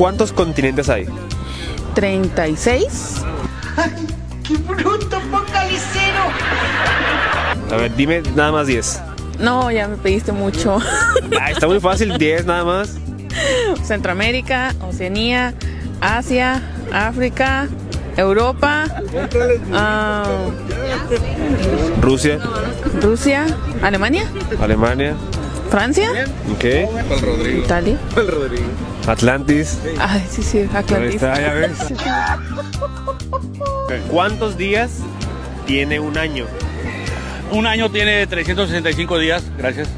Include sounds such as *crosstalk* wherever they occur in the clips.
¿Cuántos continentes hay? 36. ¡Qué bruto, focalicero! A ver, dime nada más 10. No, ya me pediste mucho. Ah, está muy fácil, 10 nada más. Centroamérica, Oceanía, Asia, África, Europa, ah, Rusia, Rusia, Alemania, Alemania, Francia, ok. Italia. Atlantis. Ay, sí, sí, Ahí Atlantis. está, ya ves. *laughs* ¿Cuántos días tiene un año? Un año tiene 365 días, gracias.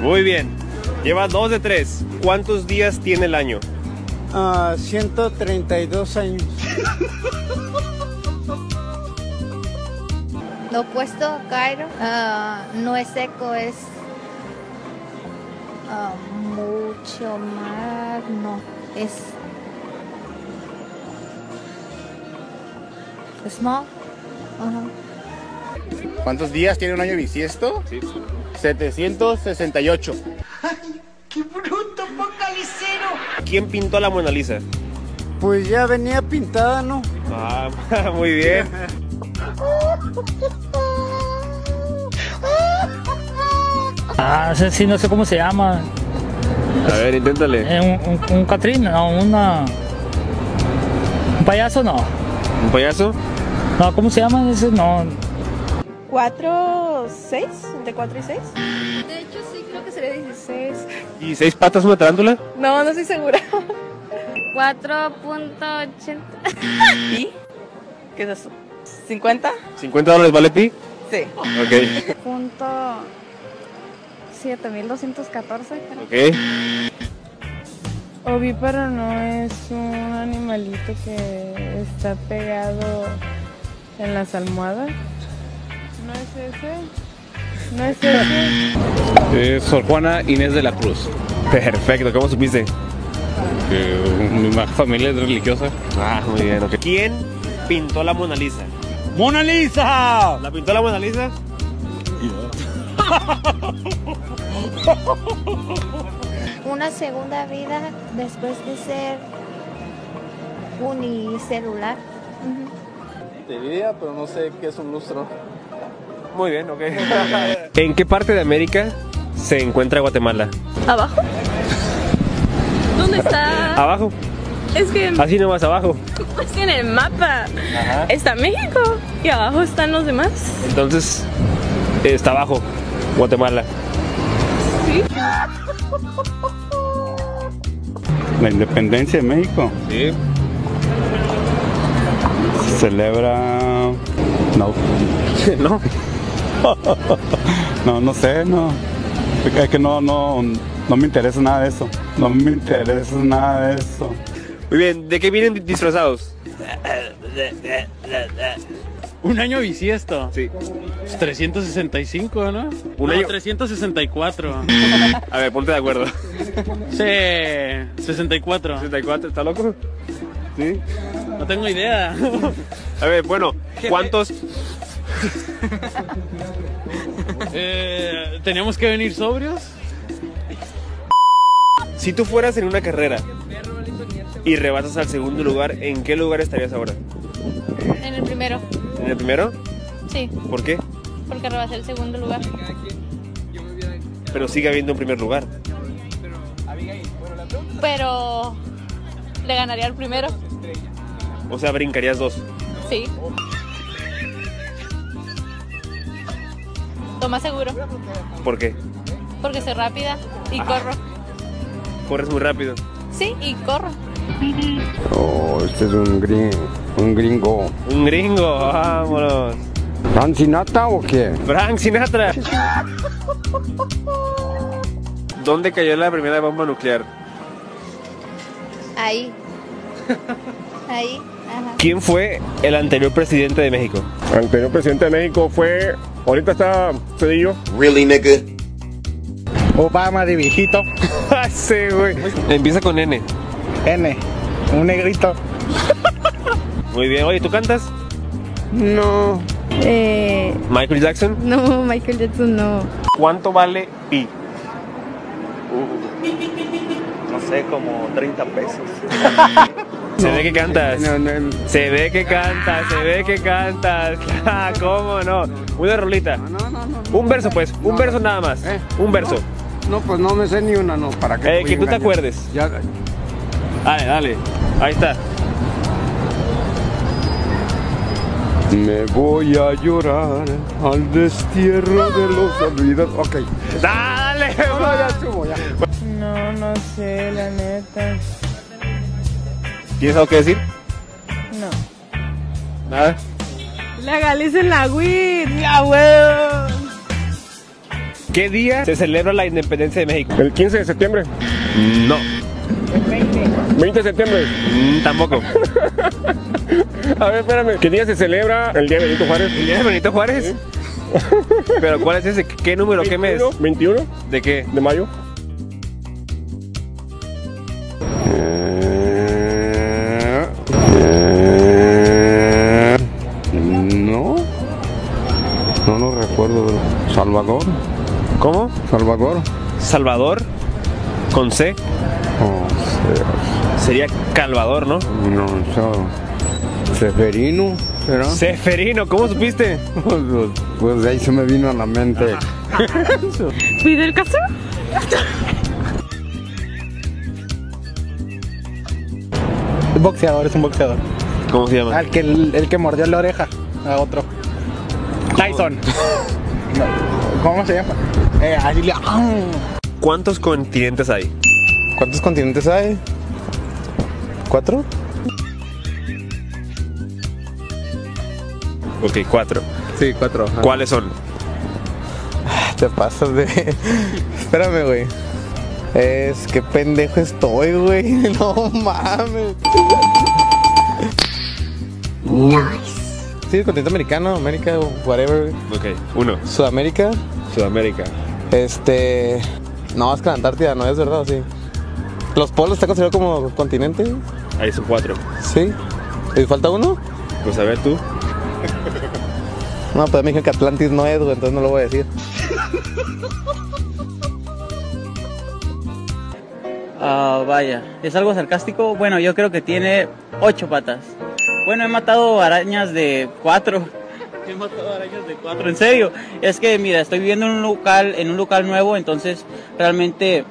Muy bien. Lleva dos de tres. ¿Cuántos días tiene el año? Ah, 132 años. Lo opuesto a Cairo ah, no es seco, es ah, mucho más, no, es small. Ajá. ¿Cuántos días tiene un año bisiesto? Sí. 768. ¡Qué bruto, focalicero! ¿Quién pintó la Mona Lisa? Pues ya venía pintada, ¿no? Ah, *laughs* muy bien. *laughs* Ah, ese sí, no sé cómo se llama. A ver, inténtale. Eh, un, un, un Catrín, no, una. Un payaso, no. ¿Un payaso? No, ¿cómo se llama ese? No. ¿4, 6? ¿Entre 4 y 6? De hecho, sí, creo que sería 16. ¿Y seis patas una tarántula? No, no estoy segura. 4.80. *laughs* ¿Y? ¿Qué es eso? ¿50? ¿50 dólares vale ti? Sí. Ok. Punto 7214. Ok. Ovíparo no es un animalito que está pegado en las almohadas. ¿No es ese? ¿No es ese? Eh, Sor Juana Inés de la Cruz. Perfecto, ¿cómo supiste? Que mi familia es religiosa. Ah, muy bien, ok. ¿Quién pintó la Mona Lisa? ¡Mona Lisa! ¿La pintó la Mona Lisa? *laughs* *laughs* Una segunda vida después de ser unicelular. Te diría, pero no sé qué es un lustro. Muy bien, ok. *laughs* ¿En qué parte de América se encuentra Guatemala? ¿Abajo? ¿Dónde está? Abajo. Es que Así nomás abajo. pues en el mapa está México y abajo están los demás. Entonces, está abajo, Guatemala. La independencia de México Sí. se celebra. No, *laughs* no. no, no sé, no. Es que no, no, no me interesa nada de eso. No me interesa nada de eso. Muy bien, ¿de qué vienen disfrazados? *laughs* Un año bisiesto. Sí. 365, ¿no? Un No, año- 364. A ver, ponte de acuerdo. Sí, 64. 64, ¿está loco? Sí. No tengo idea. A ver, bueno, ¿cuántos? Eh, ¿Teníamos que venir sobrios? Si tú fueras en una carrera y rebasas al segundo lugar, ¿en qué lugar estarías ahora? En el primero, ¿En el primero? sí, ¿Por qué? porque rebasé el segundo lugar. Pero sigue habiendo un primer lugar. Pero le ganaría al primero, O sea, brincarías dos. sí. Más seguro, ¿Por qué? porque soy rápida y Ah. corro. Corres muy rápido. Sí, y corro. Oh, este es un gringo. Un gringo. Un gringo, vámonos. ¿Frank Sinatra o qué? Frank Sinatra. ¿Dónde cayó la primera bomba nuclear? Ahí. *laughs* Ahí, ajá. ¿Quién fue el anterior presidente de México? El anterior presidente de México fue. Ahorita está Cedillo. Really, nigga? Obama de viejito. *laughs* sí, güey. Empieza con N. N. Un negrito. Muy bien. Oye, ¿tú cantas? No. Eh, Michael Jackson. no, Michael Jackson no. ¿Cuánto vale pi? No sé, como 30 pesos. Se ve que cantas. Se ve que cantas, se ve que cantas. Ah, ¿Cómo no? Una rolita. Un verso, pues. Un verso nada más. Un verso. No, pues no me sé ni una, no. ¿Para qué? Eh, que tú te acuerdes. Ya, Dale, dale. Ahí está. Me voy a llorar al destierro de los olvidos. Ok. Dale, No, no, ya estuvo, ya. No, no sé, la neta. ¿Tienes algo que decir? No. Nada. Legalicen la weed, ya huevo. ¿Qué día se celebra la independencia de México? ¿El 15 de septiembre? No. 20 de septiembre. Mm, tampoco. *laughs* A ver, espérame. ¿Qué día se celebra el día de Benito Juárez? ¿El día de Benito Juárez? *laughs* ¿Pero cuál es ese? ¿Qué número? ¿Qué mes? 21 ¿De qué? de mayo. No. No lo recuerdo. Salvador. ¿Cómo? Salvador. Salvador. Con C. Oh, Sería Calvador, ¿no? no, so- Seferino. ¿Será? Seferino, ¿cómo supiste? *laughs* Pues, pues de ahí se me vino a la mente. *laughs* ¿Fidel Castro? Un *laughs* boxeador, es un boxeador. ¿Cómo se llama? Al que, el, el que mordió la oreja a otro. Tyson. No, ¿Cómo se llama? Eh, le-. ¿Cuántos continentes hay? ¿Cuántos continentes hay? ¿Cuatro? Ok, cuatro. Sí, cuatro. ajá. ¿Cuáles son? Te pasas de. *laughs* Espérame, güey. Es que pendejo estoy, güey. *laughs* No mames. Nice. Sí, el continente americano, América, whatever. Ok, uno. Sudamérica. Sudamérica. Este. No, es que la Antártida no es verdad, ¿o sí. ¿Los polos están considerados como continente? Ahí son cuatro. Sí. ¿Y falta uno? Pues a ver tú. *laughs* No, pues me dijeron que Atlantis no es, güey, entonces no lo voy a decir. *laughs* Ah, vaya, ¿es algo sarcástico? Bueno, yo creo que tiene ocho patas. Bueno, he matado arañas de cuatro. *laughs* He matado arañas de cuatro, en serio. Es que, mira, estoy viviendo en un local, en un local nuevo, entonces realmente,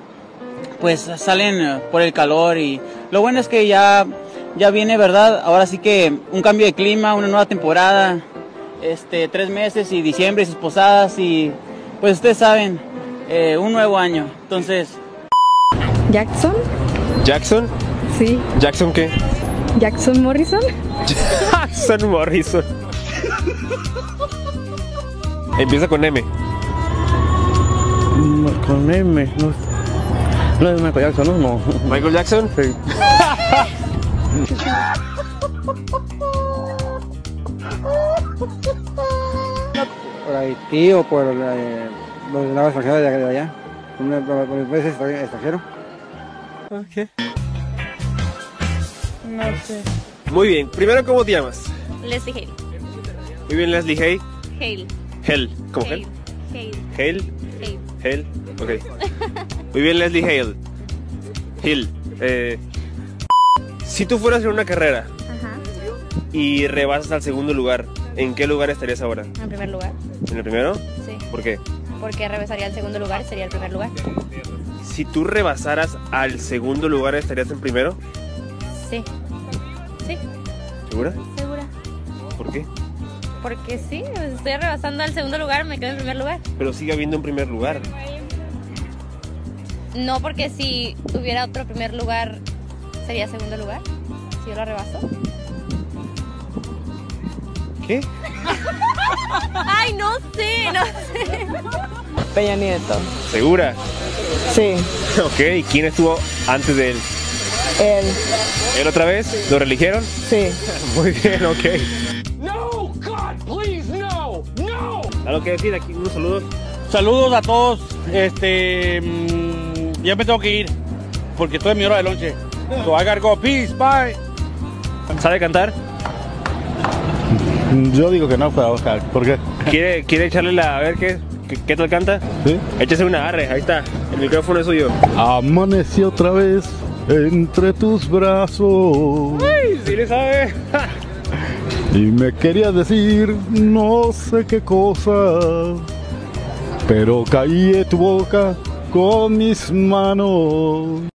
pues salen por el calor y lo bueno es que ya, ya viene, ¿verdad? Ahora sí que un cambio de clima, una nueva temporada, este, tres meses y diciembre y sus posadas y, pues ustedes saben, eh, un nuevo año. Entonces, Jackson, ¿Jackson? sí. ¿Jackson qué? Jackson Morrison. Jackson Morrison. Empieza con M. Con M, no. No es Michael Jackson, ¿no? ¿Michael Jackson? Sí. Por Haití o por eh, los lados extranjeros de, de allá. Una- Por por el país extra- extranjero. No sé. Muy bien. Primero, ¿cómo te llamas? Leslie Hale. Muy bien, Leslie Hay. Hale. Hell. ¿Cómo Hell? Hale. Hale. Hale. Hale. Ok. Muy bien, Leslie Hale. Hill. Eh, si tú fueras en una carrera Ajá. y rebasas al segundo lugar, ¿en qué lugar estarías ahora? En primer lugar, ¿En el primero? sí. ¿Por qué? Porque rebasaría el segundo lugar, sería el primer lugar. Si tú rebasaras al segundo lugar, ¿estarías en primero? Sí. Sí, ¿Segura? segura. ¿Por qué? Porque sí, pues, estoy rebasando al segundo lugar, me quedo en primer lugar. Pero sigue habiendo un primer lugar. No porque si hubiera otro primer lugar, sería segundo lugar. Si yo lo rebaso. ¿Qué? *laughs* Ay, no sé, no sé. Peña Nieto. ¿Segura? Sí, *laughs* Ok, ¿y quién estuvo antes de él? él. ¿Él otra vez? ¿Lo religieron? Sí. *laughs* Muy bien, ok. No, God, please, no, no. ¿Algo que decir aquí? Unos saludos. Saludos a todos. Este. mm, ya me tengo que ir. Porque estoy en mi hora de lonche. So I gotta go. Peace, bye. ¿Sabe cantar? Yo digo que no, pero ¿por qué? ¿Quiere, quiere echarle la... a ver qué, qué, qué tal canta? Sí. Échese una arre, ahí está. El micrófono es suyo. Amanecí otra vez entre tus brazos. ¡Ay, sí le sabe! Y me quería decir no sé qué cosa, pero caí en tu boca con mis manos.